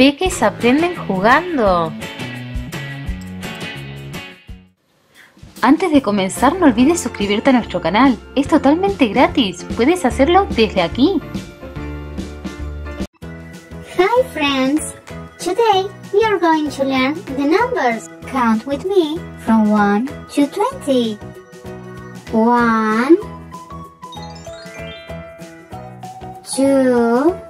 peques aprenden jugando. Antes de comenzar no olvides suscribirte a nuestro canal, es totalmente gratis, puedes hacerlo desde aquí. Hi friends! Today we are going to learn the numbers. Count with me from 1 to 20. 1 2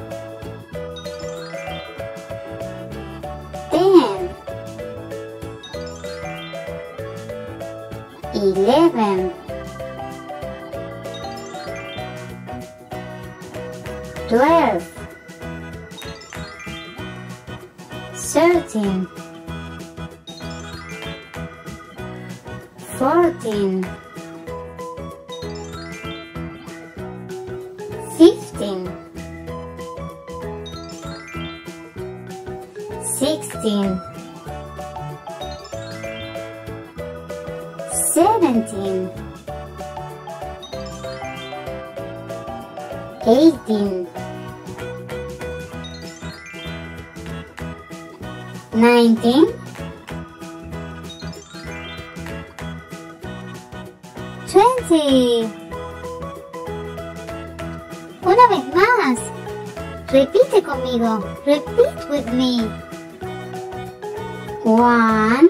eleven. twelve, thirteen, fourteen, fifteen, sixteen, seventeen, eighteen. nineteen, twenty. Una vez más. Repite conmigo. Repeat with me. One,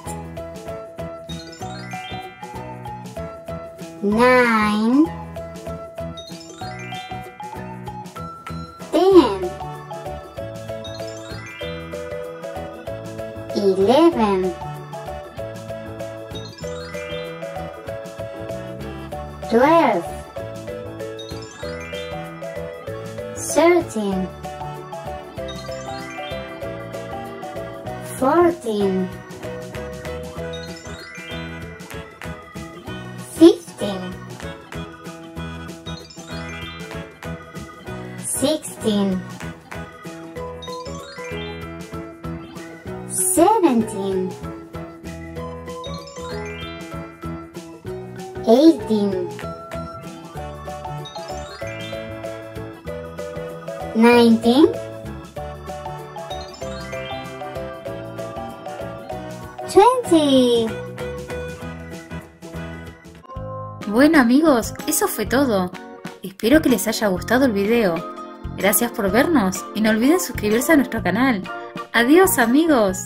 nine, ten. eleven, twelve, thirteen, fourteen, 16 17 18 19 20 Bueno amigos, eso fue todo. Espero que les haya gustado el video. Gracias por vernos y no olviden suscribirse a nuestro canal. Adiós amigos.